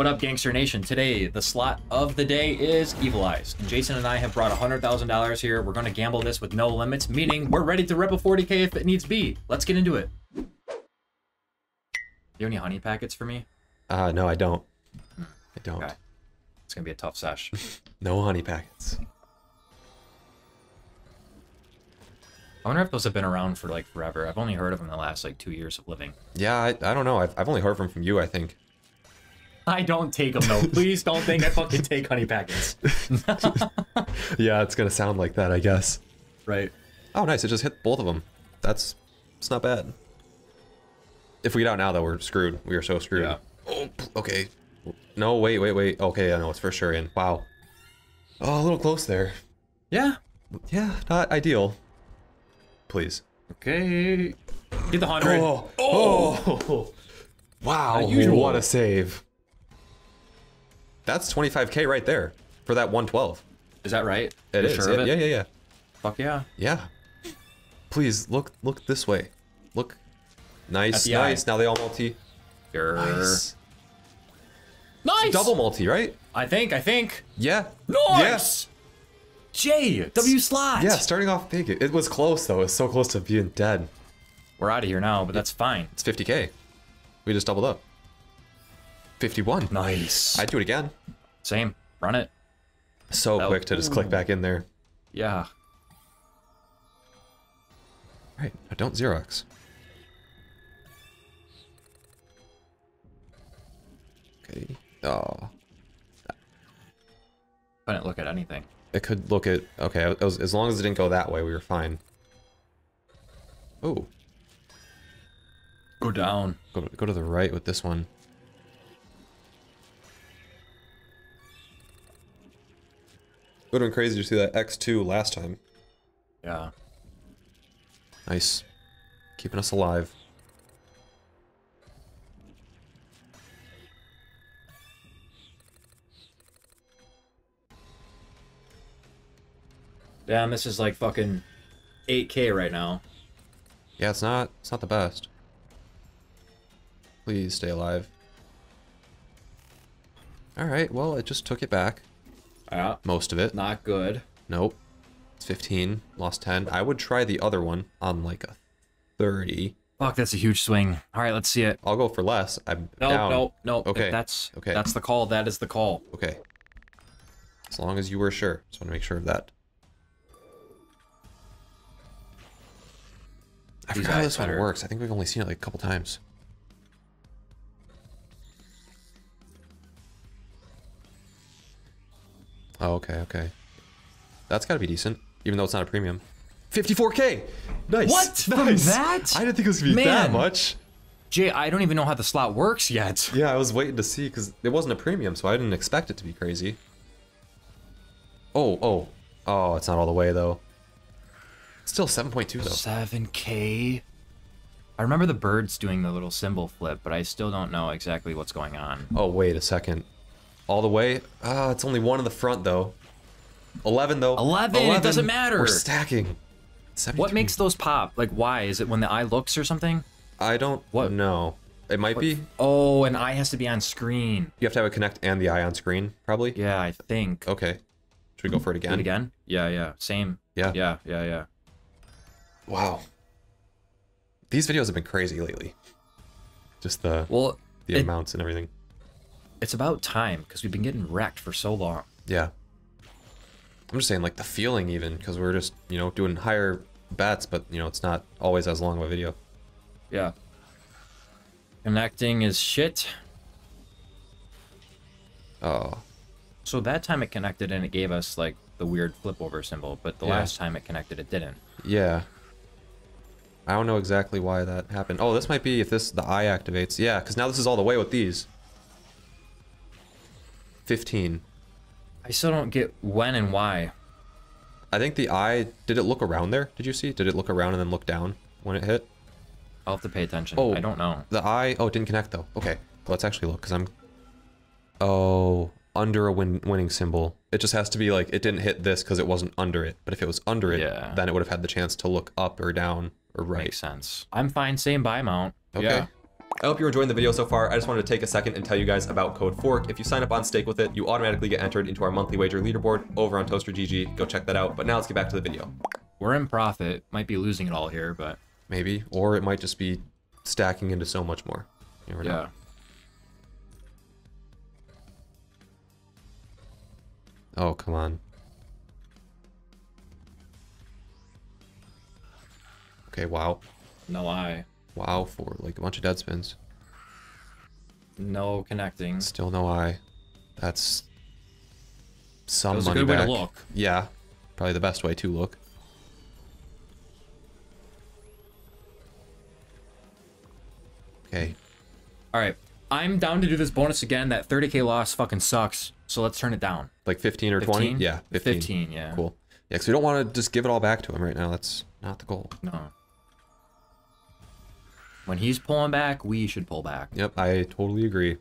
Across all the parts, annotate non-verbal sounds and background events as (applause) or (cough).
What up, Gangster Nation? Today, the slot of the day is Evil Eyes. And Jason and I have brought $100,000 here. We're going to gamble this with no limits, meaning we're ready to rip a 40k if it needs be. Let's get into it. You have any honey packets for me? Uh, no, I don't. I don't. Okay. It's going to be a tough sesh. (laughs) No honey packets. I wonder if those have been around for like forever. I've only heard of them in the last like two years of living. Yeah, I, I don't know. I've, I've only heard from from you, I think. (laughs) I don't take them though. Please don't think I fucking take honey packets. (laughs) Yeah, it's gonna sound like that, I guess. right. Oh, nice. It just hit both of them. That's it's not bad. If we get out now, though, we're screwed. We are so screwed. Yeah. Oh, okay. No, wait, wait, wait. Okay, I know it's for sure in. Wow. Oh, a little close there. Yeah. Yeah, not ideal. Please. Okay. Get the hundred. Oh, oh. oh. Wow, Unusual. what a save. That's 25k right there for that 112. Is that right? It You're is. Sure of yeah, it? yeah, yeah. Fuck yeah. Yeah. Please look look this way. Look. Nice, At eye. nice. Now they all multi. You're... Nice. Nice. Double multi, right? I think. I think. Yeah. Nice. Yes. J W slot. Yeah, starting off big. It, it was close though. It was so close to being dead. We're out of here now, but that's fine. It's 50k. We just doubled up. 51. Nice. I'd do it again. Same. Run it. So That- quick to just click back in there. Yeah. Right. Now don't Xerox. Okay. Oh. Couldn't look at anything. It could look at... Okay, was, as long as it didn't go that way, we were fine. Oh. Go down. Go, go to the right with this one. Would have been crazy to see that X2 last time. Yeah. Nice. Keeping us alive. Damn, this is like fucking 8k right now. Yeah, it's not it's not the best. Please stay alive. Alright, well it just took it back. Yeah. Most of it. Not good. Nope. It's 15. Lost 10. I would try the other one on like a 30. Fuck, that's a huge swing. All right, let's see it. I'll go for less. I'm Nope, down. nope, nope. Okay, That's okay. That's the call. That is the call. Okay. As long as you were sure. Just want to make sure of that. I These forgot how eyes this one works. I think we've only seen it like a couple times. Oh, okay, okay. That's got to be decent, even though it's not a premium. 54k! Nice! What? From Nice! that? I didn't think it was going to be that much. Jay, I don't even know how the slot works yet. Yeah, I was waiting to see because it wasn't a premium, so I didn't expect it to be crazy. Oh, oh. Oh, it's not all the way, though. Still 7.2, though. 7k. I remember the birds doing the little symbol flip, but I still don't know exactly what's going on. Oh, wait a second. All the way? Ah, it's only one in the front, though. 11, though. 11, it doesn't matter. We're stacking. What makes those pop? Like, why? Is it when the eye looks or something? I don't What? know. It might be. Oh, an eye has to be on screen. You have to have a connect and the eye on screen, probably. Yeah, I think. Okay. Should we go for it Do again? it again? Yeah, yeah. Same. Yeah. Yeah, yeah, yeah. Wow. These videos have been crazy lately. Just the Well, the it- amounts and everything. It's about time because we've been getting wrecked for so long. Yeah. I'm just saying, like, the feeling even, because we're just, you know, doing higher bets, but, you know, it's not always as long of a video. Yeah. Connecting is shit. Oh. So that time it connected and it gave us like the weird flip over symbol, but the Yeah. last time it connected it didn't. Yeah. I don't know exactly why that happened. Oh, this might be if this the eye activates. Yeah, because now this is all the way with these. 15. I still don't get when and why. I think the eye, did it look around there? Did you see? Did it look around and then look down when it hit? I'll have to pay attention. Oh. I don't know. The eye, oh, it didn't connect though. Okay, let's actually look because I'm, oh, under a win winning symbol. It just has to be like, it didn't hit this because it wasn't under it. But if it was under it, Yeah. then it would have had the chance to look up or down or right. Makes sense. I'm fine saying buy mount. Okay. Yeah. I hope you're enjoying the video so far. I just wanted to take a second and tell you guys about Code Fork. If you sign up on Stake with it, you automatically get entered into our monthly wager leaderboard over on Toaster GG. Go check that out. But now let's get back to the video. We're in profit. Might be losing it all here, but Maybe. Or it might just be stacking into so much more. Never know. yeah. Oh, come on. Okay, wow. No eye. Wow for like a bunch of dead spins. No connecting. Still no eye. That's some That was a money good way to back. look. Yeah, probably the best way to look. Okay, All right. I'm down to do this bonus again. That 30k loss fucking sucks. So let's turn it down. like 15 or 20? 15? Yeah, 15. 15, yeah. Cool. Yeah, because we don't want to just give it all back to him right now. That's not the goal. No. When he's pulling back, we should pull back. Yep, I totally agree.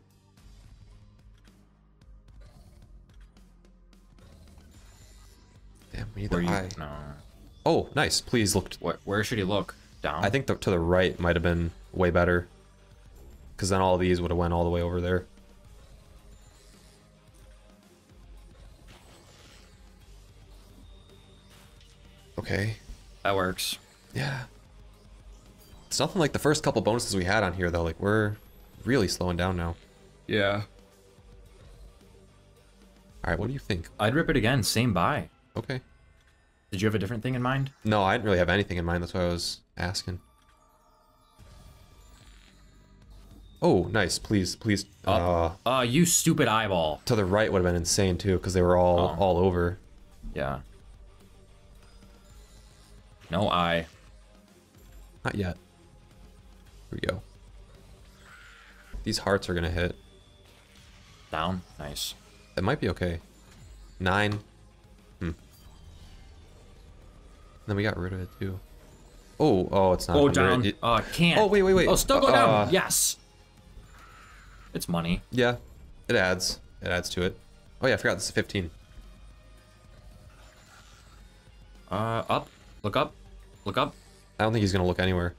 Damn, we need Where the you, eye. no. Oh, nice. Please look. Where, where should he look? Down. I think the, to the right might have been way better. Because then all these would have went all the way over there. Okay. that works. Yeah. It's nothing like the first couple bonuses we had on here, though. Like, we're really slowing down now. Yeah. All right, what do you think? I'd rip it again. Same buy. Okay. Did you have a different thing in mind? No, I didn't really have anything in mind. That's why I was asking. Oh, nice. Please, please. Uh, Uh, you stupid eyeball. to the right would have been insane, too, because they were all, Oh. all over. Yeah. No eye. Not yet. Here we go. These hearts are going to hit. Down. Nice. That might be okay. Nine. Hmm. Then we got rid of it too. Oh, oh, it's not. Oh, down. It- Uh, can't. Oh, wait, wait, wait. Oh, still go Uh, down. uh, yes. It's money. yeah, it adds. It adds to it. Oh yeah, I forgot this is 15. Uh, up. Look up. Look up. I don't think he's gonna look anywhere.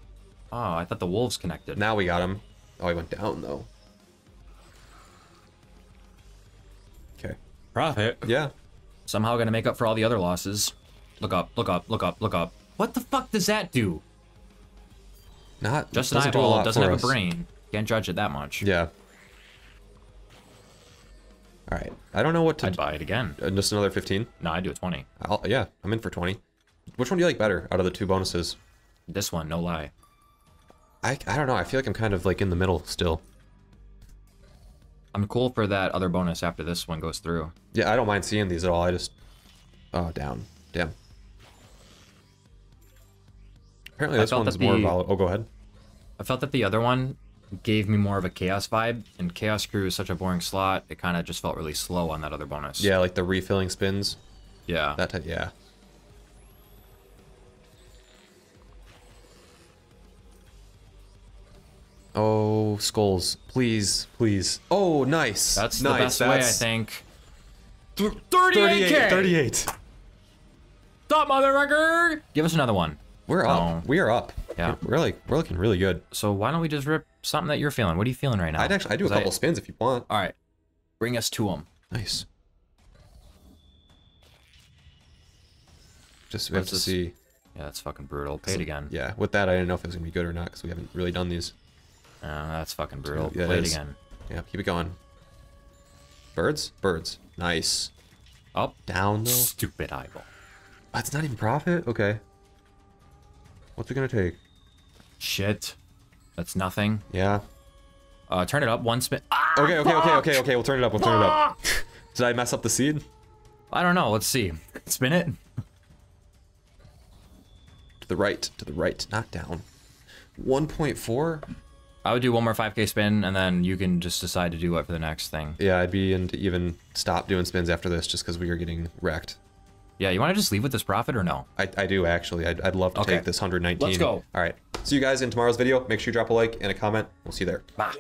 Oh, I thought the wolves connected. Now we got him. Oh, he went down though. Okay. Profit. Yeah. Somehow gonna make up for all the other losses. Look up. Look up. Look up. Look up. What the fuck does that do? Not Just an do eyeball. lot Doesn't have us. a brain. Can't judge it that much. Yeah. All right. I don't know what to. I'd buy it again. uh, just another 15. No, I'd do a 20. I'll, yeah, I'm in for 20. Which one do you like better out of the two bonuses? This one, no lie. I, I don't know. I feel like I'm kind of like in the middle still. I'm cool for that other bonus after this one goes through. Yeah, I don't mind seeing these at all. I just oh down. Damn. Apparently this one's more the- volatile. Oh, go ahead. I felt that the other one gave me more of a chaos vibe, and chaos crew is such a boring slot. It kind of just felt really slow on that other bonus. Yeah, like the refilling spins. Yeah. That type. Yeah. Oh, skulls. Please, please. Oh, nice. That's the nice. best way, I That's think. 38. 38. Stop, motherfucker! Give us another one. We're up. Oh. We are up. Yeah. We're like we're looking really good. So why don't we just rip something that you're feeling? What are you feeling right now? I'd actually I do a couple spins if you want. All right, bring us to them. Nice. Just we have to see. Yeah, that's fucking brutal. Pay it again. Yeah, with that I didn't know if it was gonna be good or not because we haven't really done these. Uh, that's fucking brutal. Yeah, it Play it is. again. Yeah, keep it going. Birds, birds. Nice. Up. Down though. Stupid eyeball. That's not even profit. Okay. What's it gonna take? Shit. That's nothing. Yeah. Uh, turn it up. One spin. Ah, Okay, okay, okay, fuck! okay, okay. We'll turn it up. We'll turn it up. (laughs) Did I mess up the seed? I don't know. Let's see. Spin it. To the right. To the right. Not down. 1.4. I would do one more 5k spin, and then you can just decide to do what for the next thing. Yeah, I'd be in to even stop doing spins after this just because we are getting wrecked. Yeah, you want to just leave with this profit or no? I, I do actually. I'd, I'd love to Okay. take this 119. Let's go. All right. See you guys in tomorrow's video. Make sure you drop a like and a comment. We'll see you there. Bye.